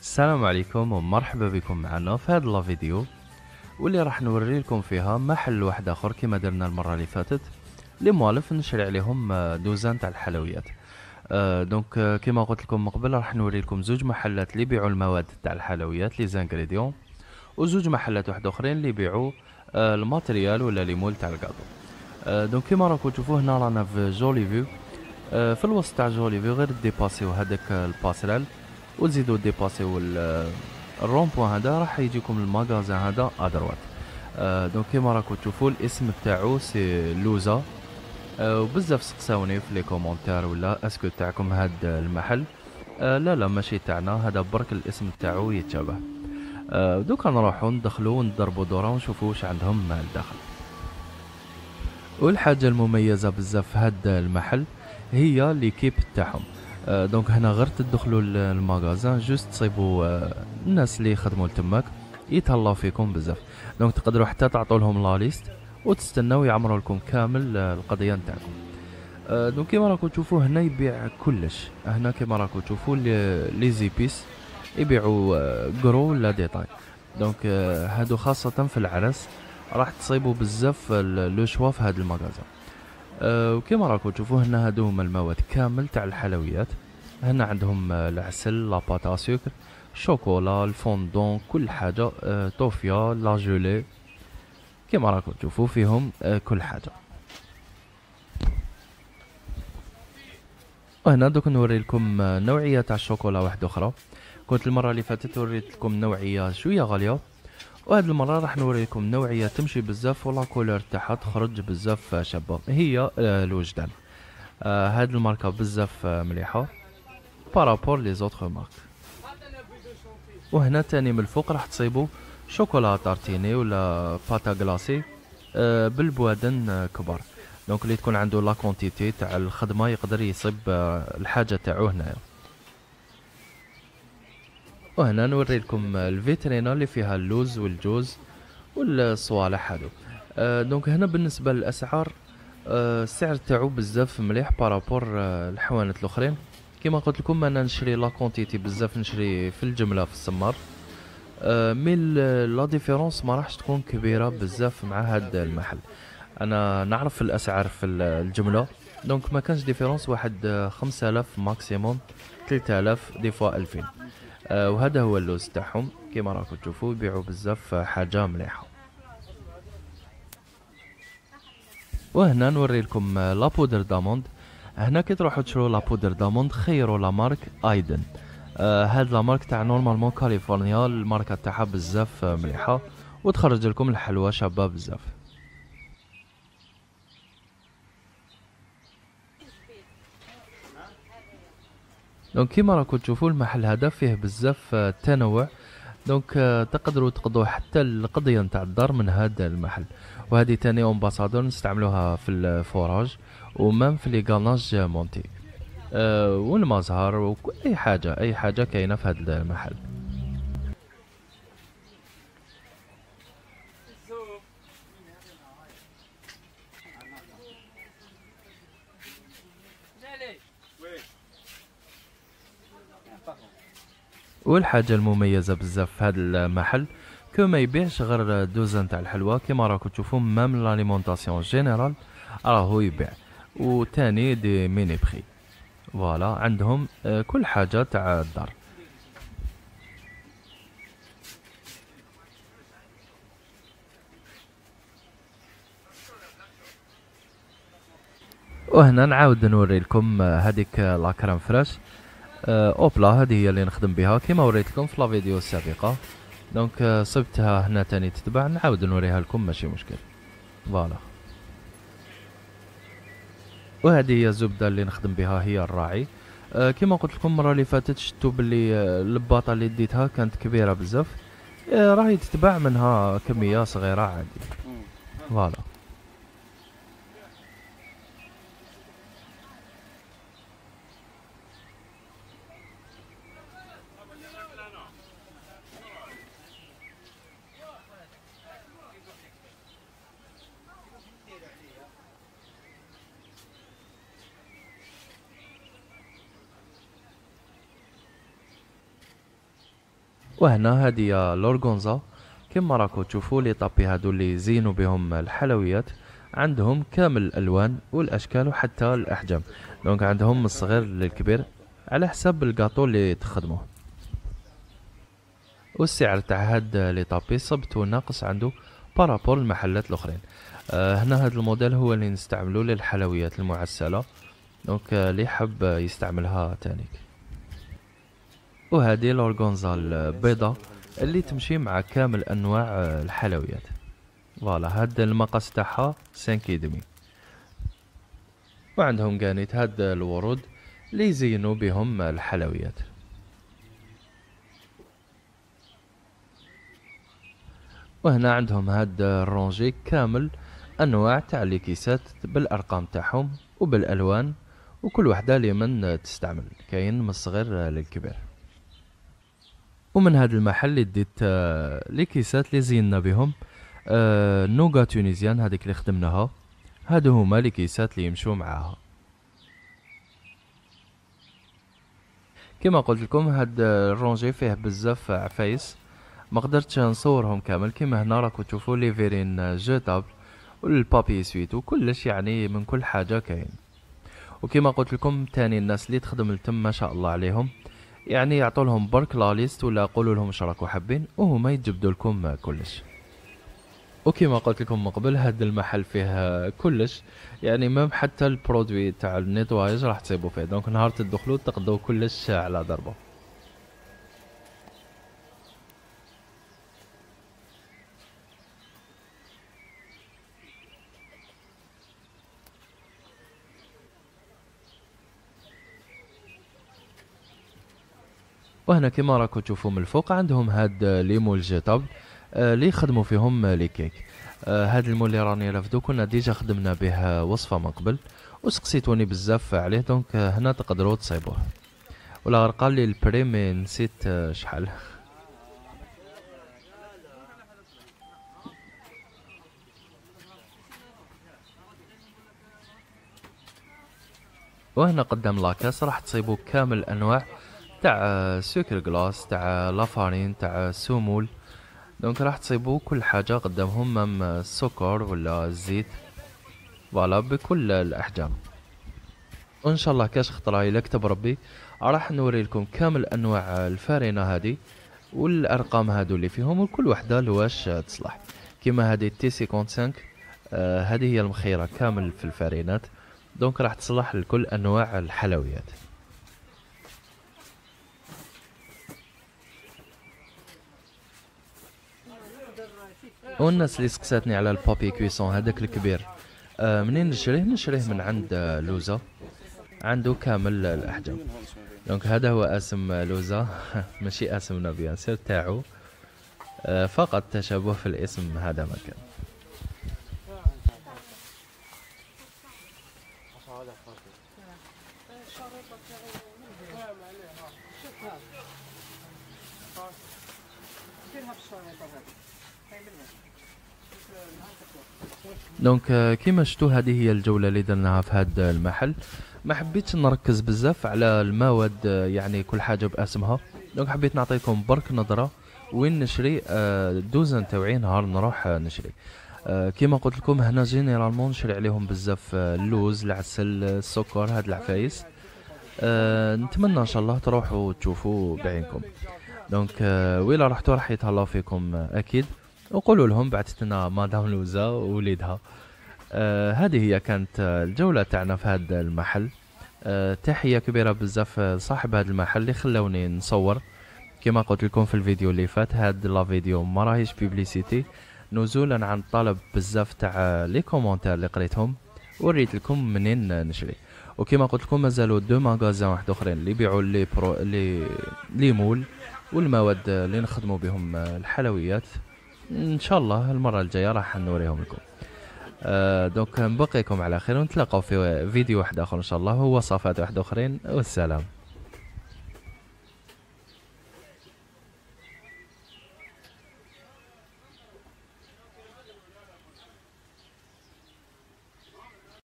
السلام عليكم ومرحبا بكم معنا في هذا الفيديو. واللي راح نوري لكم فيها محل واحد آخر كما درنا المرة اللي فاتت اللي موالف نشري عليهم آه، دوزان تاع الحلويات. أه donc آه، كما قلت لكم من قبل راح نوري لكم زوج محلات اللي يبيعوا المواد تاع الحلويات les ingrédients وزوج محلات واحد آخرين اللي يبيعوا أه ال matériel ولا les moules تاع الكادو. أه donc كما راكم تشوفوا هنا رانا في Jolie Vue أه في الوسط تاع Jolie Vue غير ديباسيو هذاك ال passerelle وتزيدوا ديباسيو ال rond-point هذا راح يجيكم ال magasin هذا à droite. أه donc كيما راكم تشوفوا الاسم تاعو c'est لوزا. أه وبزاف سقساوني في les commentaires ولا est-ce que تاعكم هاد المحل. أه لا لا ماشي تاعنا. هذا برك الاسم تاعو يتشابه. دوكا نروحو ندخلو ونضربو دورة ونشوفو واش عندهم الداخل. والحاجة المميزة بزاف في هاد المحل هي l'équipe تاعهم. آه، donc هنا غير تدخلوا ال magasin juste تصيبوا آه، الناس اللي يخدموا تماك يتهلاو فيكم بزاف. donc تقدروا حتى تعطوا لهم la liste وتستناو يعمروا لكم كامل آه، القضية نتاعكم. donc كيما راكم تشوفوا هنا يبيع كلش. هنا كيما راكم تشوفوا les épices يبيعوا gros ولا détail donc هادو خاصة في العرس راح تصيبوا بزاف لو شوا في هاد المغازان أه وكما راكم تشوفوا هنا هادو هما المواد كامل تاع الحلويات. هنا عندهم آه، العسل لاباتا سكر شوكولا الفوندون كل حاجة أه توفيا لا جولي. كما راكم تشوفوا فيهم كل حاجة. وهنا دوك نوري لكم آه، نوعية تاع الشوكولا واحدة أخرى. كنت المرة اللي فاتت وريت لكم نوعية شوية غالية. وهاد المرة راح نوريكم نوعية تمشي بزاف و la couleur تاعها تخرج بزاف شابة. هي آه، الوجدان. آه هاد الماركة بزاف آه، مليحة. par rapport les autres marques وهنا تاني من الفوق راح تصيبوا chocolat à tartiner ولا pâte à glacer بالبوادن كبار. donc اللي تكون عنده la quantité تاع الخدمة يقدر يصيب الحاجة تاعو هنايا. وهنا نوري لكم الفيترينا اللي فيها اللوز والجوز والصوالح هادو أه donc هنا بالنسبة للأسعار أه السعر تاعو بزاف مليح par rapport أه الحوانت الأخرين. كما قلت لكم أنا نشري la quantité بزاف نشري في الجملة في السمار. أه mais la différence ما راحش تكون كبيرة بزاف مع هاد المحل. أنا نعرف الأسعار في الجملة. donc ما كانش différence واحد 5000 maximum 3000 des fois 2000 آه وهذا هو اللوز تاعهم. كيما راكم تشوفوا يبيعوا بزاف حاجة مليحة. وهنا نوري لكم la poudre d'amande. هنا كي تروحوا تشرو la poudre d'amande خيروا la marque أيدن. آه هاد la marque تاع normalement كاليفورنيا الماركة تاعها بزاف مليحة. وتخرج لكم الحلوى شابة بزاف. donc كيما راكم تشوفوا المحل هذا فيه بزاف آه، تنوع donc آه، تقدروا تقضوا حتى القضية نتاع الدار من هذا المحل. وهذه تاني امباسادور نستعملوها في ال fourrage و même في les ganaches montées. أه والمزهر واي حاجة أي حاجة كاينة في هذا المحل. والحاجة المميزة بزاف في هذا المحل que ما يبيعش غير دوزان تاع الحلوى كيما راكم تشوفوا même l'alimentation générale راهو يبيع. وتاني des mini prix. voilà عندهم آه، كل حاجة تاع الدار. وهنا نعاود نوري لكم آه، هذيك la crème fraîche آه، Hop là هذه هي اللي نخدم بها. كما وريت لكم في الفيديو السابقة. donc آه، صبتها هنا تاني تتبع نعاود نوريها لكم ماشي مشكل. voilà. وهذه هي الزبدة اللي نخدم بها هي الراعي. أه كما قلت لكم المره اللي فاتت شفتوا باللي آه، الباطة اللي ديتها كانت كبيرة بزاف. أه راهي تتباع منها كمية صغيرة عادي. voilà. وهنا هذه لورغونزا كما راكم تشوفوا لي طابي هادو اللي زينوا بهم الحلويات. عندهم كامل الألوان والأشكال وحتى الأحجام. donc عندهم من الصغير للكبير على حسب الكاطو اللي تخدموه. والسعر تاع هاد لي طابي صبت وناقص عنده بارابور المحلات الأخرين. آه هنا هاد الموديل هو اللي نستعملوه للحلويات المعسلة. دونك اللي حب يستعملها تانيك. وهذه ال organza البيضة اللي تمشي مع كامل أنواع الحلويات. voilà هاد المقاس تاعها cinq et demi وعندهم قانيت هاد الورود اللي يزينوا بهم الحلويات. وهنا عندهم هاد ال rangée كامل أنواع تاع les caissettes بالأرقام تاعهم وبالألوان وكل وحدة لمن تستعمل كاين من الصغير للكبير. ومن هذا المحل اللي ديت آه، les caissettes اللي زينا بهم آه، nougat tunisienne هذيك اللي خدمناها. هادو هما les caissettes اللي يمشوا معاها. كما قلت لكم هاد ال rangée فيه بزاف عفايس. ما قدرتش نصورهم كامل. كما هنا راكم تشوفوا les verrines jetables وال papier cuisson وكلش يعني من كل حاجة كاين. وكما قلت لكم تاني الناس اللي تخدم التم ما شاء الله عليهم. يعني يعطوا لهم برك la liste ولا قولوا لهم اش راكم حابين وهما يجبدوا لكم كلش. وكما قلت لكم من قبل هذا المحل فيه كلش. يعني même حتى ال produits تاع ال nettoyage راح تصيبوا فيه. donc نهار تدخلوا تقضوا كلش على ضربه وهنا كما راكم تشوفوا من الفوق عندهم هاد les moules jetables آه، اللي يخدموا فيهم les cakes. آه، هاد ال moule اللي راني رافدو كنا déjà خدمنا به وصفة من قبل وسقسيتوني بزاف عليه donc هنا تقدروا تصيبوه ولا قال لي ال prix mais نسيت آه، شحال. وهنا قدام la caisse راح تصيبوا كامل أنواع تاع سكر glace تاع la farine تاع semoule. donc راح تصيبوا كل حاجة قدامهم même السكر ولا الزيت voilà بكل الأحجام. وإن شاء الله كاش خطرة إلى كتب ربي. راح نوري لكم كامل أنواع الفارينة هذه والأرقام هادو اللي فيهم وكل وحدة لواش تصلح. كيما هذه T 55 آه هذه هي المخيرة كامل في الفارينات donc راح تصلح لكل أنواع الحلويات. والناس اللي سقساتني على ال papier cuisson هذاك الكبير. آه منين نشريه؟ نشريه من عند آه لوزا. عنده كامل الأحجام. donc هذا هو اسم لوزا. ماشي اسمنا bien sûr تاعو. آه فقط تشابه في الاسم هذا مكان دونك كيما شفتوا هذه هي الجولة اللي درناها في هذا المحل. ما حبيتش نركز بزاف على المواد يعني كل حاجة بأسمها. donc حبيت نعطيكم برك نظرة وين نشري دوزن تاوعي نهار نروح نشري. كيما قلت لكم هنا généralement نشري عليهم بزاف اللوز العسل السكر هاد العفايس. نتمنى إن شاء الله تروحوا تشوفوا بعينكم. donc ويلا رحتوا راح يتهلاو فيكم أكيد. وقولوا لهم بعثت لنا مدام لوزا ووليدها. آه هذه هي كانت الجولة تاعنا في هذا المحل. آه تحية كبيرة بزاف صاحب هذا المحل اللي خلوني نصور. كما قلت لكم في الفيديو اللي فات هاد la vidéo ما راهيش publicité نزولا عن طلب بزاف تاع les commentaires اللي قريتهم. وريت لكم منين نشري. وكما قلت لكم مازالوا deux magasins واحد أخرين اللي يبيعوا les pro- les les moules والمواد اللي نخدموا بهم الحلويات. إن شاء الله المرة الجاية راح نوريهم لكم. آه دوك نبقيكم على خير ونتلاقاو في فيديو واحد آخر إن شاء الله. ووصفات واحد أخرين. والسلام.